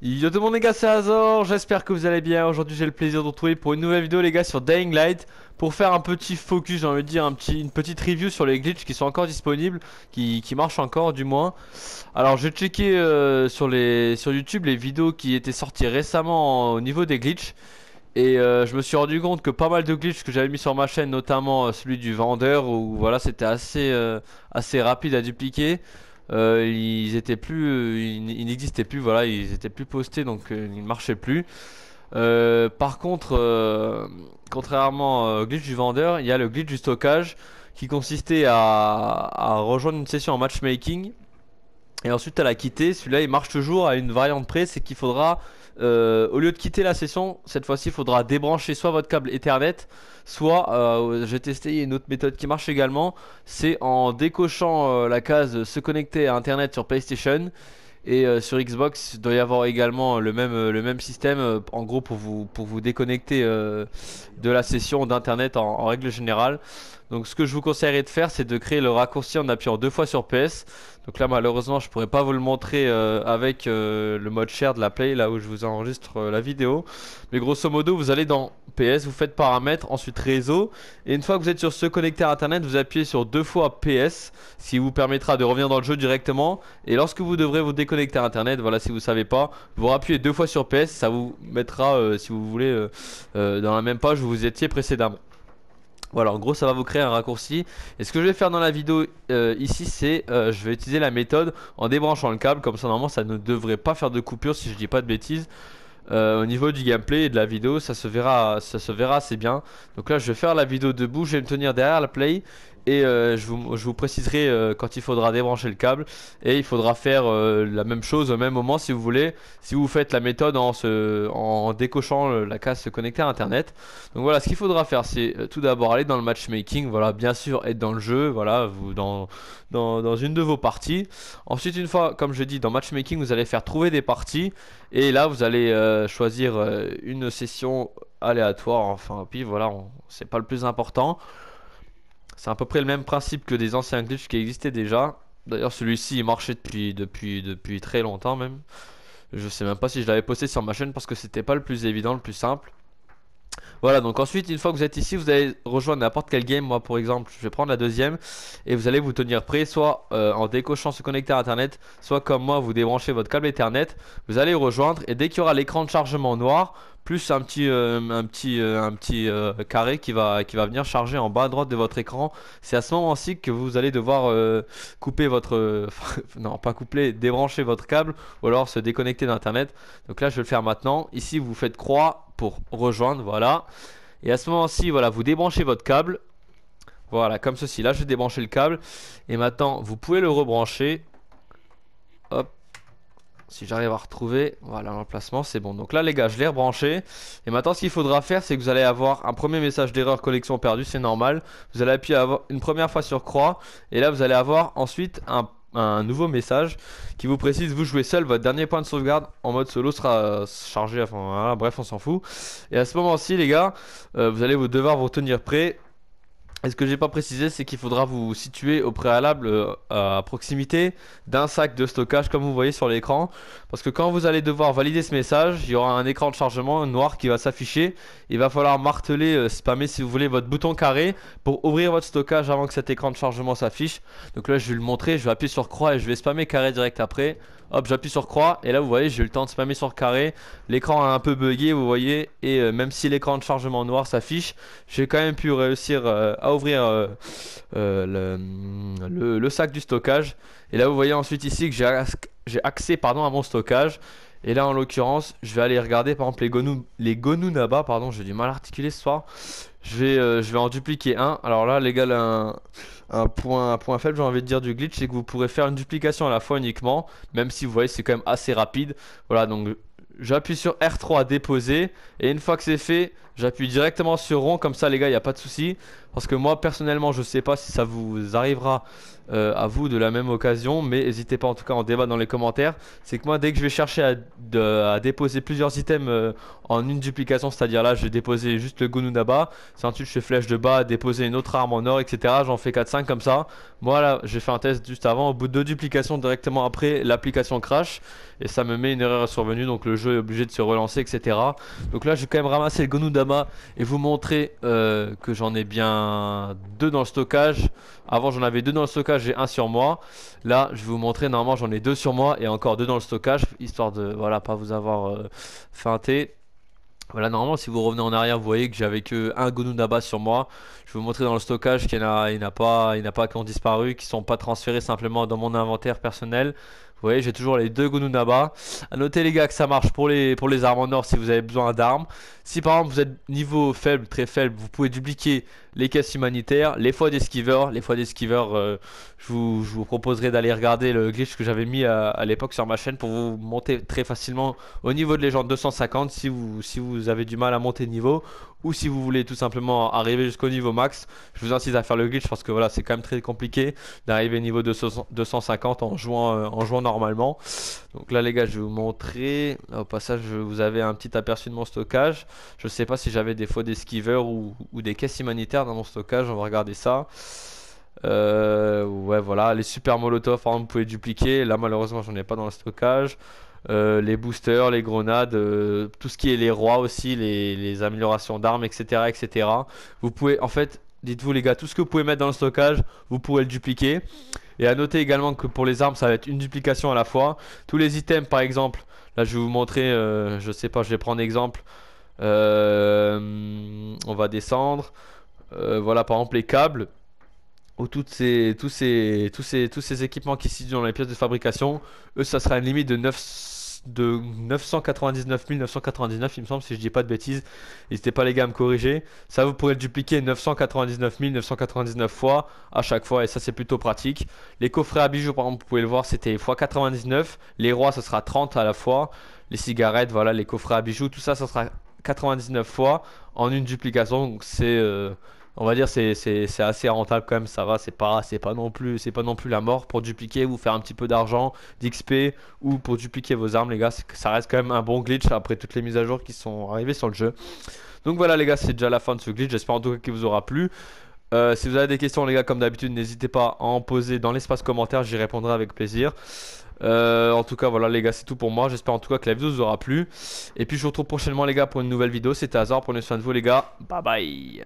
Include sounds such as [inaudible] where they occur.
Yo tout le monde les gars c'est Azor, j'espère que vous allez bien, aujourd'hui j'ai le plaisir de vous retrouver pour une nouvelle vidéo les gars sur Dying Light. Pour faire un petit focus, j'ai envie de dire un petit, une petite review sur les glitches qui sont encore disponibles, qui, marchent encore du moins. Alors j'ai checké euh, sur, les, sur YouTube les vidéos qui étaient sorties récemment au niveau des glitches. Et euh, je me suis rendu compte que pas mal de glitches que j'avais mis sur ma chaîne, notamment euh, celui du vendeur, où voilà c'était assez, assez rapide à dupliquer euh, ils étaient plus, ils, n'existaient plus, voilà, ils étaient plus postés, donc euh, ils ne marchaient plus. Euh, par contre, contrairement au glitch du vendeur, il y a le glitch du stockage qui consistait à, rejoindre une session en matchmaking et ensuite à la quitter. Celui-là, il marche toujours à une variante près, c'est qu'il faudra, au lieu de quitter la session, cette fois-ci, il faudra débrancher soit votre câble Ethernet, Soit, euh, j'ai testé une autre méthode qui marche également, c'est en décochant euh, la case se connecter à Internet sur PlayStation. Et euh, sur Xbox, il doit y avoir également le même, le même système, en gros pour vous, pour vous déconnecter de la session d'Internet en, règle générale. Donc ce que je vous conseillerais de faire, c'est de créer le raccourci en appuyant deux fois sur PS. Donc là malheureusement je pourrais pas vous le montrer euh, avec euh, le mode share de la play là où je vous enregistre euh, la vidéo. Mais grosso modo vous allez dans PS, vous faites paramètres, ensuite réseau. Et une fois que vous êtes sur se connecter à internet vous appuyez sur deux fois PS Ce qui vous permettra de revenir dans le jeu directement. Et lorsque vous devrez vous déconnecter à internet, voilà si vous savez pas Vous appuyez deux fois sur PS, ça vous mettra si vous voulez dans la même page où vous étiez précédemment voilà, en gros, ça va vous créer un raccourci. Et ce que je vais faire dans la vidéo euh, ici, c'est euh, je vais utiliser la méthode en débranchant le câble. Comme ça, normalement, ça ne devrait pas faire de coupure si je dis pas de bêtises. Euh, au niveau du gameplay et de la vidéo, ça se verra, ça se verra assez bien. Donc là, je vais faire la vidéo debout. Je vais me tenir derrière la play et euh, je, vous, préciserai euh, quand il faudra débrancher le câble. Et il faudra faire euh, la même chose au même moment si vous voulez. Si vous faites la méthode en, décochant la case se connecter à internet. Donc voilà ce qu'il faudra faire c'est tout d'abord aller dans le matchmaking. Voilà bien sûr être dans le jeu. Voilà vous dans, dans, une de vos parties. Ensuite une fois comme je dis dans matchmaking vous allez faire trouver des parties. Et là vous allez choisir une session aléatoire. Enfin puis voilà c'est pas le plus important c'est à peu près le même principe que des anciens glitches qui existaient déjà. D'ailleurs, celui-ci il marchait depuis, depuis, depuis très longtemps même. Je sais même pas si je l'avais posté sur ma chaîne parce que c'était pas le plus évident, le plus simple. Voilà, donc ensuite, une fois que vous êtes ici, vous allez rejoindre n'importe quel game. Moi, par exemple, je vais prendre la deuxième. Et vous allez vous tenir prêt, soit euh, en décochant se connecter à Internet, soit comme moi, vous débranchez votre câble Ethernet. Vous allez rejoindre et dès qu'il y aura l'écran de chargement noir, plus un petit, euh, euh, petit carré qui va, qui va venir charger en bas à droite de votre écran. C'est à ce moment-ci que vous allez devoir couper votre... [laughs] non, pas couper, débrancher votre câble ou alors se déconnecter d'Internet. Donc là, je vais le faire maintenant. Ici, vous faites croix pour rejoindre, voilà. Et à ce moment-ci, voilà, vous débranchez votre câble. Voilà, comme ceci. Là, je vais débrancher le câble. Et maintenant, vous pouvez le rebrancher. Si j'arrive à retrouver, voilà l'emplacement, c'est bon. Donc là, les gars, je l'ai rebranché. Et maintenant, ce qu'il faudra faire, c'est que vous allez avoir un premier message d'erreur collection perdue, c'est normal. Vous allez appuyer une première fois sur croix. Et là, vous allez avoir ensuite un nouveau message qui vous précise vous jouez seul, votre dernier point de sauvegarde en mode solo sera chargé, enfin bref on s'en fout. Et à ce moment-ci les gars, euh, vous allez devoir vous tenir prêt et ce que j'ai pas précisé, c'est qu'il faudra vous situer au préalable euh, à proximité d'un sac de stockage comme vous voyez sur l'écran. Parce que quand vous allez devoir valider ce message, il y aura un écran de chargement noir qui va s'afficher. Il va falloir marteler, euh, spammer si vous voulez votre bouton carré pour ouvrir votre stockage avant que cet écran de chargement s'affiche. Donc là je vais le montrer, je vais appuyer sur croix et je vais spammer carré direct après. Hop, j'appuie sur croix et là vous voyez, j'ai eu le temps de spammer sur carré. L'écran a un peu bugué, vous voyez, et euh, même si l'écran de chargement noir s'affiche, j'ai quand même pu réussir euh, à ouvrir euh, le, sac du stockage. Et là vous voyez ensuite ici que j'ai accès pardon, à mon stockage. Et là en l'occurrence, je vais aller regarder par exemple les Gonu, les pardon, j'ai du mal à articuler ce soir. Je vais, je vais en dupliquer un. Alors là, les gars, un un point, un point faible, j'ai envie de dire, du glitch, c'est que vous pourrez faire une duplication à la fois uniquement, même si vous voyez, c'est quand même assez rapide. Voilà, donc j'appuie sur R3 à déposer, et une fois que c'est fait, j'appuie directement sur rond, comme ça les gars, il n'y a pas de souci. Parce que moi, personnellement, je sais pas si ça vous arrivera euh, à vous de la même occasion, mais n'hésitez pas en tout cas en débattre dans les commentaires. C'est que moi, dès que je vais chercher à, déposer plusieurs items euh, en une duplication, c'est-à-dire là, je vais déposer juste le Gununaba, ensuite je fais flèche de bas, déposer une autre arme en or, etc. J'en fais 4-5 comme ça. Moi là, j'ai fait un test juste avant, au bout de deux duplications directement après, l'application crash et ça me met une erreur survenue, donc le jeu obligé de se relancer, etc. Donc là, je vais quand même ramasser le Gunudama et vous montrer euh, que j'en ai bien deux dans le stockage. Avant, j'en avais deux dans le stockage j'ai un sur moi. Là, je vais vous montrer, normalement, j'en ai deux sur moi et encore deux dans le stockage, histoire de voilà pas vous avoir euh, feinté. Voilà, normalement, si vous revenez en arrière, vous voyez que j'avais que un Gunudaba sur moi. Je vais vous montrer dans le stockage qu'il n'y a, a, pas, il n'a pas qui ont disparu, qui sont pas transférés simplement dans mon inventaire personnel. Vous voyez, j'ai toujours les deux Gununaba. A noter les gars que ça marche pour les, armes en or si vous avez besoin d'armes. Si par exemple vous êtes niveau faible, très faible, vous pouvez dupliquer les caisses humanitaires, les fois d'esquiveur. Les fois d'esquiveur, euh, je, vous, vous, proposerai d'aller regarder le glitch que j'avais mis à, l'époque sur ma chaîne pour vous monter très facilement au niveau de légende 250 si vous, si vous avez du mal à monter niveau ou si vous voulez tout simplement arriver jusqu'au niveau max. Je vous incite à faire le glitch parce que voilà, c'est quand même très compliqué d'arriver au niveau de 250 en jouant, euh, en jouant normalement. Donc là les gars, je vais vous montrer. Au passage, vous avez un petit aperçu de mon stockage. Je sais pas si j'avais des fois d'esquiveurs ou, ou des caisses humanitaires dans mon stockage. On va regarder ça. Euh, ouais voilà les super molotov vous pouvez dupliquer là malheureusement j'en ai pas dans le stockage euh, les boosters, les grenades, euh, tout ce qui est les rois aussi, les, améliorations d'armes, etc., etc. Vous pouvez, en fait, dites-vous les gars, tout ce que vous pouvez mettre dans le stockage, vous pourrez le dupliquer. Et à noter également que pour les armes, ça va être une duplication à la fois. Tous les items, par exemple, là je vais vous montrer, euh, je sais pas, je vais prendre exemple. on va descendre. voilà, par exemple, les câbles ou toutes ces, tous, ces, tous, ces, tous ces équipements qui se situent dans les pièces de fabrication, eux, ça sera une limite de 9 de 999 999 il me semble si je dis pas de bêtises. N'hésitez pas les gars à me corriger. Ça vous pourrez le dupliquer 999 999 fois à chaque fois et ça c'est plutôt pratique. Les coffrets à bijoux par exemple vous pouvez le voir c'était x 99 les rois ça sera 30 à la fois. Les cigarettes voilà les coffrets à bijoux tout ça ça sera 99 fois en une duplication. Donc c'est euh, on va dire c'est assez rentable quand même ça va c'est pas c'est pas non plus c'est pas non plus la mort. Pour dupliquer ou faire un petit peu d'argent d'XP ou pour dupliquer vos armes les gars ça reste quand même un bon glitch après toutes les mises à jour qui sont arrivées sur le jeu. Donc voilà les gars c'est déjà la fin de ce glitch. J'espère en tout cas qu'il vous aura plu. Euh, si vous avez des questions les gars comme d'habitude n'hésitez pas à en poser dans l'espace commentaire. J'y répondrai avec plaisir. Euh, en tout cas voilà les gars c'est tout pour moi. J'espère en tout cas que la vidéo vous aura plu. Et puis je vous retrouve prochainement les gars pour une nouvelle vidéo. C'était Hazard, prenez soin de vous les gars. Bye bye